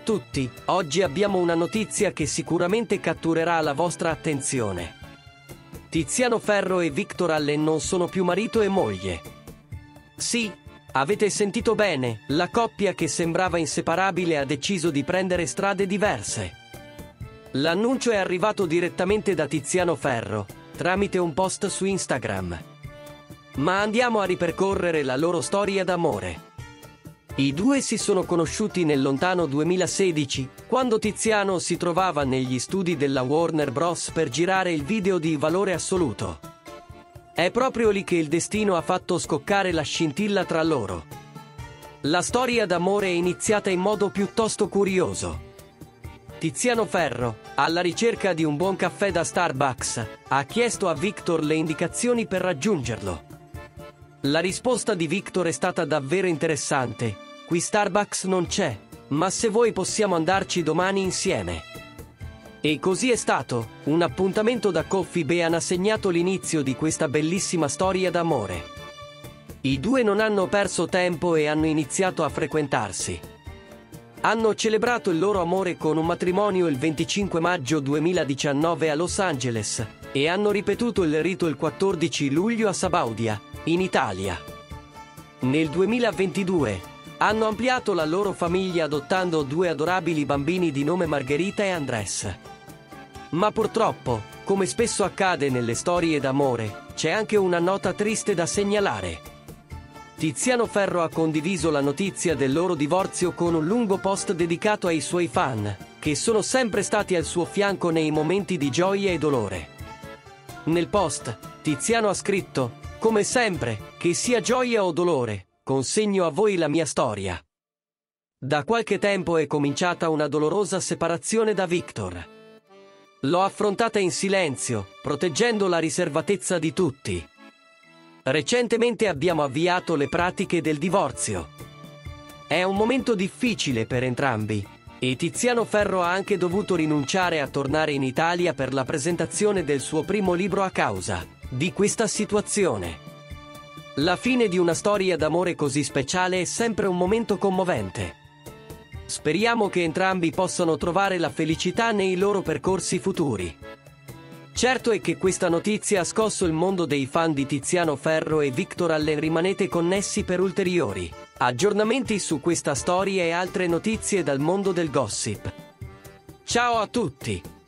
A tutti, oggi abbiamo una notizia che sicuramente catturerà la vostra attenzione. Tiziano Ferro e Victor Allen non sono più marito e moglie. Sì, avete sentito bene, la coppia che sembrava inseparabile ha deciso di prendere strade diverse. L'annuncio è arrivato direttamente da Tiziano Ferro, tramite un post su Instagram. Ma andiamo a ripercorrere la loro storia d'amore. I due si sono conosciuti nel lontano 2016, quando Tiziano si trovava negli studi della Warner Bros. per girare il video di Valore Assoluto. È proprio lì che il destino ha fatto scoccare la scintilla tra loro. La storia d'amore è iniziata in modo piuttosto curioso. Tiziano Ferro, alla ricerca di un buon caffè da Starbucks, ha chiesto a Victor le indicazioni per raggiungerlo. La risposta di Victor è stata davvero interessante. Qui Starbucks non c'è, ma se vuoi possiamo andarci domani insieme. E così è stato, un appuntamento da Coffee Bean ha segnato l'inizio di questa bellissima storia d'amore. I due non hanno perso tempo e hanno iniziato a frequentarsi. Hanno celebrato il loro amore con un matrimonio il 25 maggio 2019 a Los Angeles e hanno ripetuto il rito il 14 luglio a Sabaudia, in Italia. Nel 2022 hanno ampliato la loro famiglia adottando due adorabili bambini di nome Margherita e Andres. Ma purtroppo, come spesso accade nelle storie d'amore, c'è anche una nota triste da segnalare. Tiziano Ferro ha condiviso la notizia del loro divorzio con un lungo post dedicato ai suoi fan, che sono sempre stati al suo fianco nei momenti di gioia e dolore. Nel post, Tiziano ha scritto, come sempre, che sia gioia o dolore, consegno a voi la mia storia. Da qualche tempo è cominciata una dolorosa separazione da Victor. L'ho affrontata in silenzio, proteggendo la riservatezza di tutti. Recentemente abbiamo avviato le pratiche del divorzio. È un momento difficile per entrambi e Tiziano Ferro ha anche dovuto rinunciare a tornare in Italia per la presentazione del suo primo libro a causa di questa situazione. La fine di una storia d'amore così speciale è sempre un momento commovente. Speriamo che entrambi possano trovare la felicità nei loro percorsi futuri. Certo è che questa notizia ha scosso il mondo dei fan di Tiziano Ferro e Victor Allen. Rimanete connessi per ulteriori aggiornamenti su questa storia e altre notizie dal mondo del gossip. Ciao a tutti!